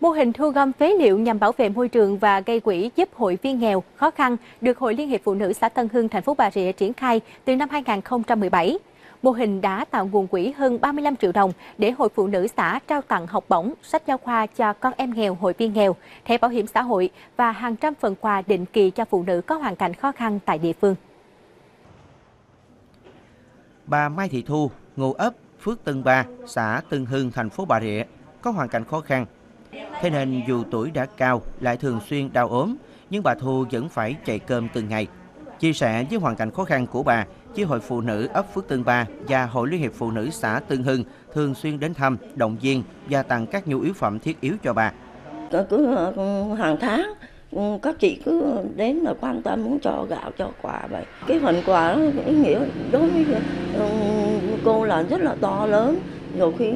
Mô hình thu gom phế liệu nhằm bảo vệ môi trường và gây quỹ giúp hội viên nghèo khó khăn được Hội Liên hiệp Phụ nữ xã Tân Hưng, thành phố Bà Rịa triển khai từ năm 2017. Mô hình đã tạo nguồn quỹ hơn 35 triệu đồng để Hội Phụ nữ xã trao tặng học bổng, sách giáo khoa cho con em nghèo, hội viên nghèo, thẻ bảo hiểm xã hội và hàng trăm phần quà định kỳ cho phụ nữ có hoàn cảnh khó khăn tại địa phương. Bà Mai Thị Thu, ngụ ấp Phước Tân Ba, xã Tân Hưng, thành phố Bà Rịa, có hoàn cảnh khó khăn. Thế nên dù tuổi đã cao, lại thường xuyên đau ốm, nhưng bà Thu vẫn phải chạy cơm từng ngày. Chia sẻ với hoàn cảnh khó khăn của bà, Chi hội Phụ nữ ấp Phước Tân Ba và Hội Liên hiệp Phụ nữ xã Tân Hưng thường xuyên đến thăm, động viên và tặng các nhu yếu phẩm thiết yếu cho bà. Cứ ừ, hàng tháng ừ, các chị cứ đến là quan tâm muốn cho gạo cho quà vậy cái phần quà đó ý nghĩa đối với ừ, cô là rất là to lớn nhiều khi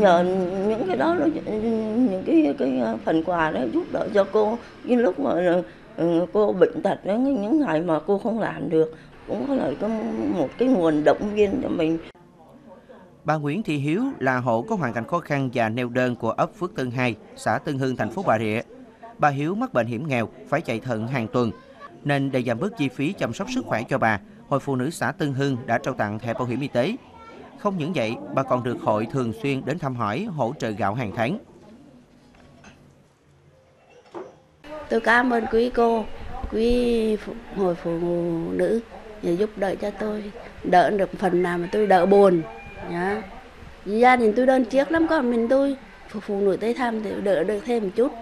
nhờ những cái đó những cái cái ờ, phần quà đó giúp đỡ cho cô những lúc mà ờ, ờ, cô bệnh tật những ngày mà cô không làm được cũng có lời có một cái nguồn động viên cho mình Bà Nguyễn Thị Hiếu là hộ có hoàn cảnh khó khăn và neo đơn của ấp Phước Tân 2, xã Tân Hưng, thành phố Bà Rịa. Bà Hiếu mắc bệnh hiểm nghèo, phải chạy thận hàng tuần. Nên để giảm bớt chi phí chăm sóc sức khỏe cho bà, Hội Phụ nữ xã Tân Hưng đã trao tặng thẻ bảo hiểm y tế. Không những vậy, bà còn được hội thường xuyên đến thăm hỏi, hỗ trợ gạo hàng tháng. Tôi cảm ơn quý cô, quý hội phụ nữ để giúp đỡ cho tôi, đỡ được phần nào mà tôi đỡ buồn. Nhá. Gia đình tôi đơn chiếc lắm, còn mình tôi phụ nữ tới thăm thì đỡ được thêm một chút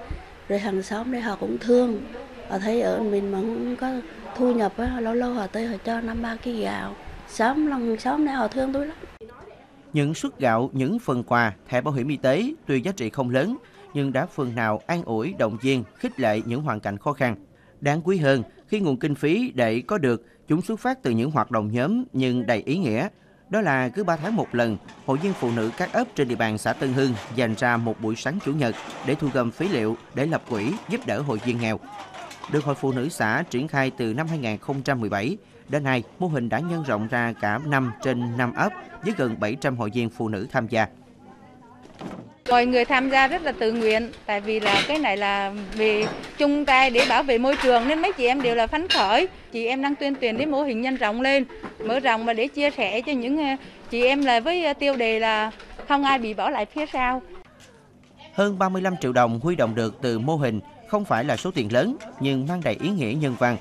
rồi hàng xóm đây họ cũng thương họ thấy ở mình mà không có thu nhập lâu lâu họ tới họ cho năm ba ký gạo xóm lòng xóm này họ thương tôi lắm những suất gạo, những phần quà, thẻ bảo hiểm y tế tuy giá trị không lớn, nhưng đã phần nào an ủi, động viên, khích lệ những hoàn cảnh khó khăn. Đáng quý hơn, khi nguồn kinh phí để có được, chúng xuất phát từ những hoạt động nhóm nhưng đầy ý nghĩa, đó là cứ 3 tháng một lần, hội viên phụ nữ các ấp trên địa bàn xã Tân Hưng dành ra một buổi sáng chủ nhật để thu gom phế liệu để lập quỹ giúp đỡ hội viên nghèo. Được Hội Phụ nữ xã triển khai từ năm 2017, đến nay mô hình đã nhân rộng ra cả 5 trên 5 ấp với gần 700 hội viên phụ nữ tham gia. Mọi người tham gia rất là tự nguyện, tại vì là cái này là vì chung tay để bảo vệ môi trường nên mấy chị em đều là phấn khởi. Chị em đang tuyên truyền đến mô hình nhân rộng lên, mở rộng mà để chia sẻ cho những ờ, chị em là với ờ, tiêu đề là không ai bị bỏ lại phía sau. Hơn 35 triệu đồng huy động được từ mô hình không phải là số tiền lớn nhưng mang đầy ý nghĩa nhân văn.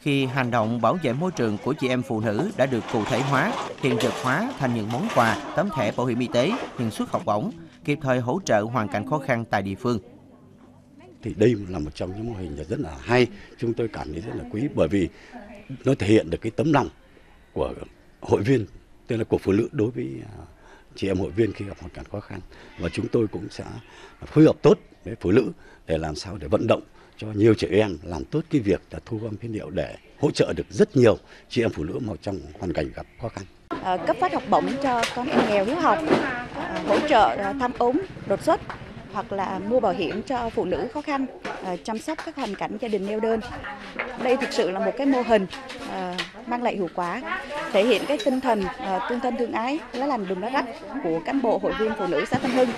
Khi hành động bảo vệ môi trường của chị em phụ nữ đã được cụ thể hóa, hiện thực hóa thành những món quà, tấm thẻ bảo hiểm y tế, những suất học bổng, kịp thời hỗ trợ hoàn cảnh khó khăn tại địa phương. Thì đây là một trong những mô hình rất là hay, chúng tôi cảm thấy rất là quý bởi vì nó thể hiện được cái tấm lòng của hội viên, tức là của phụ nữ đối với à, chị em hội viên khi gặp hoàn cảnh khó khăn và chúng tôi cũng sẽ phối hợp tốt với phụ nữ để làm sao để vận động cho nhiều trẻ em làm tốt cái việc là thu gom phế liệu để hỗ trợ được rất nhiều chị em phụ nữ mà trong hoàn cảnh gặp khó khăn. À, cấp phát học bổng cho con em nghèo hiếu học, à, hỗ trợ ờ, à, thăm ốm, đột xuất hoặc là mua bảo hiểm cho phụ nữ khó khăn, chăm sóc các hoàn cảnh gia đình neo đơn. Đây thực sự là một cái mô hình mang lại hiệu quả, thể hiện cái tinh thần ờ, tương thân tương ái, lá lành đùm lá rách của cán bộ hội viên phụ nữ xã Tân Hưng.